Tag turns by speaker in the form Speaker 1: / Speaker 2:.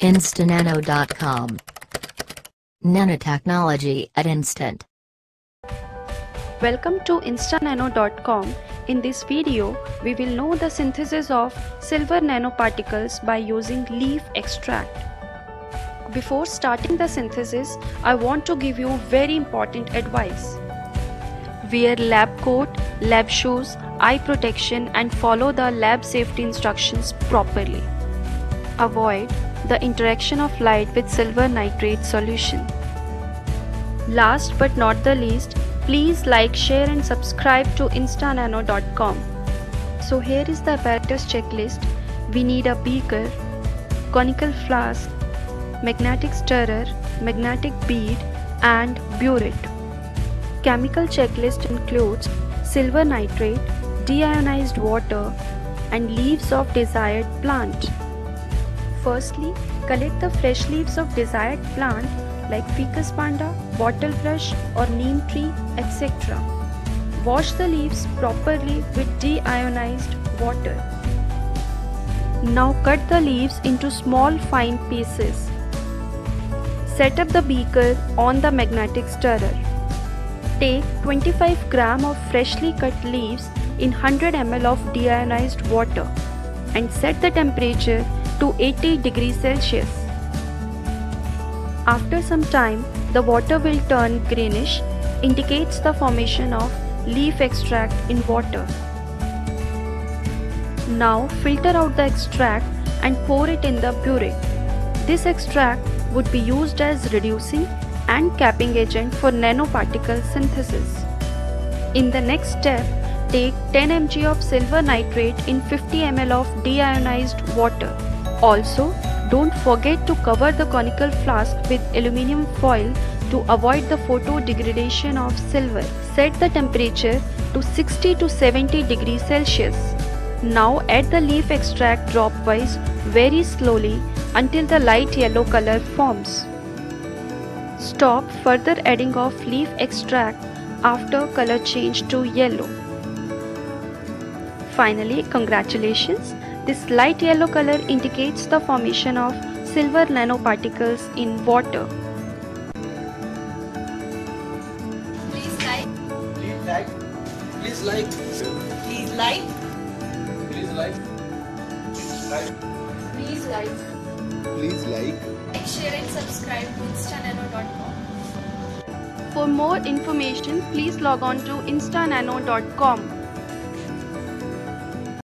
Speaker 1: Instanano.com. Nanotechnology at Instant.
Speaker 2: Welcome to instanano.com. In this video, we will know the synthesis of silver nanoparticles by using leaf extract. Before starting the synthesis, I want to give you very important advice. Wear lab coat, lab shoes, eye protection and follow the lab safety instructions properly. Avoid the interaction of light with silver nitrate solution. Last but not the least, please like, share and subscribe to instanano.com. So here is the apparatus checklist. We need a beaker, conical flask, magnetic stirrer, magnetic bead and burette. Chemical checklist includes silver nitrate, deionized water and leaves of desired plant. Firstly, collect the fresh leaves of desired plant like ficus panda, bottle brush or neem tree, etc. Wash the leaves properly with deionized water. Now cut the leaves into small fine pieces. Set up the beaker on the magnetic stirrer. Take 25 gram of freshly cut leaves in 100 ml of deionized water and set the temperature to 80 degrees Celsius. After some time, the water will turn greenish, indicates the formation of leaf extract in water. Now filter out the extract and pour it in the burette. This extract would be used as reducing and capping agent for nanoparticle synthesis. In the next step, take 10 mg of silver nitrate in 50 ml of deionized water. Also, don't forget to cover the conical flask with aluminium foil to avoid the photo degradation of silver. Set the temperature to 60 to 70 degrees Celsius. Now add the leaf extract dropwise very slowly until the light yellow color forms. Stop further adding of leaf extract after color change to yellow. Finally, congratulations! This light yellow color indicates the formation of silver nanoparticles in water.
Speaker 3: Please like,
Speaker 4: Please like. Please like.
Speaker 3: please like,
Speaker 4: Please like. Like.
Speaker 3: please like,
Speaker 4: Please like.
Speaker 3: like, share and subscribe to instanano.com.
Speaker 2: For more information, please log on to instanano.com.